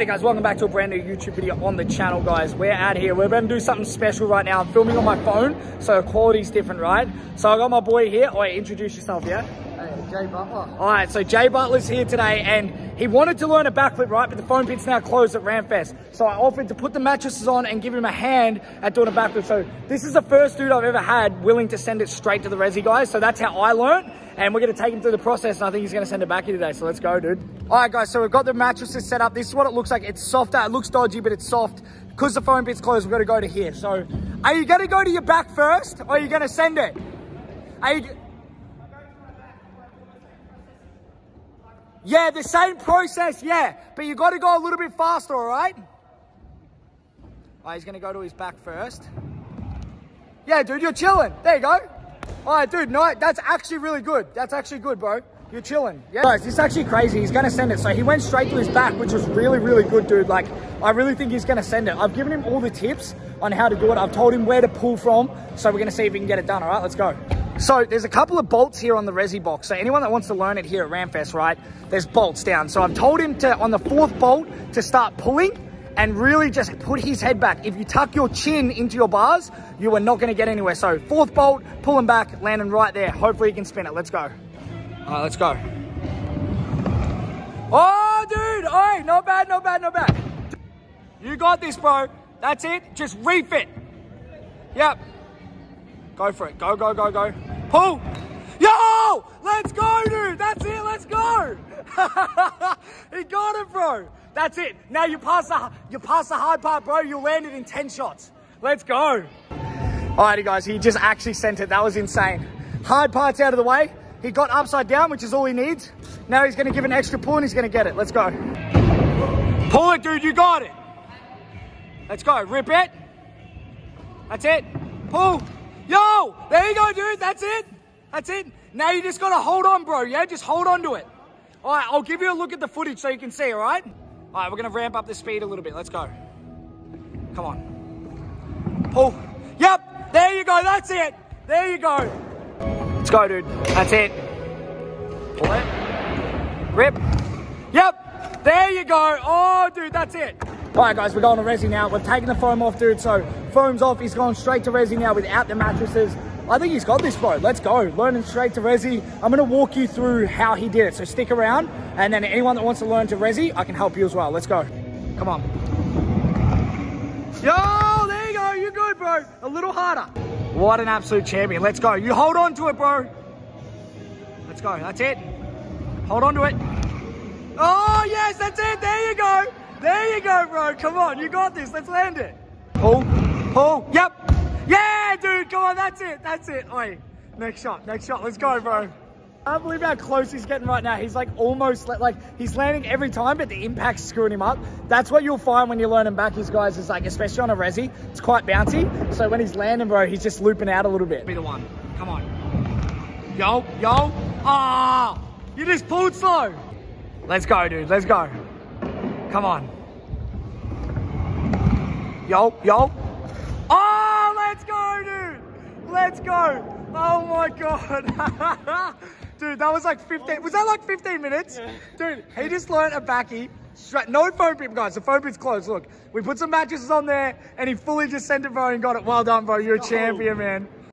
Hey guys, welcome back to a brand new YouTube video on the channel, guys. We're out here. We're going to do something special right now. I'm filming on my phone, so quality's different, right? So I got my boy here. Oh, introduce yourself, yeah? Hey, Jay Butler. All right, so Jay Butler's here today, and he wanted to learn a backflip, right? But the foam pit's now closed at Ramfest. So I offered to put the mattresses on and give him a hand at doing a backflip. So this is the first dude I've ever had willing to send it straight to the resi guys. So that's how I learned. And we're gonna take him through the process, and I think he's gonna send it back here today. So let's go, dude. All right, guys, so we've got the mattresses set up. This is what it looks like. It's softer, it looks dodgy, but it's soft. Because the foam pit's closed, we've got to go to here. So are you gonna go to your back first, or are you gonna send it? Are you, Yeah, the same process, yeah. But you got to go a little bit faster, all right? Oh, he's going to go to his back first. Yeah, dude, you're chilling. There you go. All right, dude, no, that's actually really good. That's actually good, bro. You're chilling. Yeah. Guys, this is actually crazy. He's going to send it. So he went straight to his back, which was really, really good, dude. Like, I really think he's going to send it. I've given him all the tips on how to do it. I've told him where to pull from. So we're going to see if we can get it done, all right? Let's go. So there's a couple of bolts here on the Resi box. So anyone that wants to learn it here at Ramfest, right, there's bolts down. So I've told him to, on the fourth bolt, to start pulling and really just put his head back. If you tuck your chin into your bars, you are not going to get anywhere. So fourth bolt, pulling back, landing right there. Hopefully you can spin it. Let's go. All right, let's go. Oh, dude. All right, not bad, not bad, not bad. You got this, bro. That's it. Just refit. Yep. Go for it. Go, go, go, go. Pull. Yo! Let's go, dude. That's it. Let's go. he got it, bro. That's it. Now you pass the you pass the hard part, bro. You landed in 10 shots. Let's go. Alrighty, guys. He just actually sent it. That was insane. Hard part's out of the way. He got upside down, which is all he needs. Now he's to give an extra pull and he's to get it. Let's go. Pull it, dude. You got it. Let's go. Rip it. That's it. Pull. Yo, there you go, dude. That's it. That's it. Now you just got to hold on, bro. Yeah, just hold on to it. All right, I'll give you a look at the footage so you can see, all right? All right, we're to ramp up the speed a little bit. Let's go. Come on. Pull. Yep, there you go. That's it. There you go. Let's go, dude. That's it. Pull it. Rip. Yep, there you go. Oh, dude, that's it. All right, guys, we're going to Resi now. We've taken the foam off, dude. So foam's off. He's gone straight to Resi now without the mattresses. I think he's got this, bro. Let's go. Learning straight to Resi. I'm going to walk you through how he did it. So stick around. And then anyone that wants to learn to Resi, I can help you as well. Let's go. Come on. Yo, there you go. You're good, bro. A little harder. What an absolute champion. Let's go. You hold on to it, bro. Let's go. That's it. Hold on to it. Oh, yes, that's it. There you go. There you go, bro. Come on. You got this. Let's land it. Pull. Pull. Yep. Yeah, dude. Come on. That's it. That's it. Oi. Next shot. Next shot. Let's go, bro. I can't believe how close he's getting right now. He's like almost like he's landing every time, but the impact's screwing him up. That's what you'll find when you're learning backies guys is like, especially on a resi, it's quite bouncy. So when he's landing, bro, he's just looping out a little bit. Be the one. Come on. Yo, yo. Ah, oh, you just pulled slow. Let's go, dude. Let's go. Come on. Yo, yo. Oh, let's go, dude. Let's go. Oh my God. dude, that was like 15. Was that like 15 minutes? Yeah. Dude, he just learned a backy. No foam pit, guys. The foam pit's closed. Look, we put some mattresses on there and he fully just sent it, bro, and got it. Well done, bro. You're a oh. champion, man.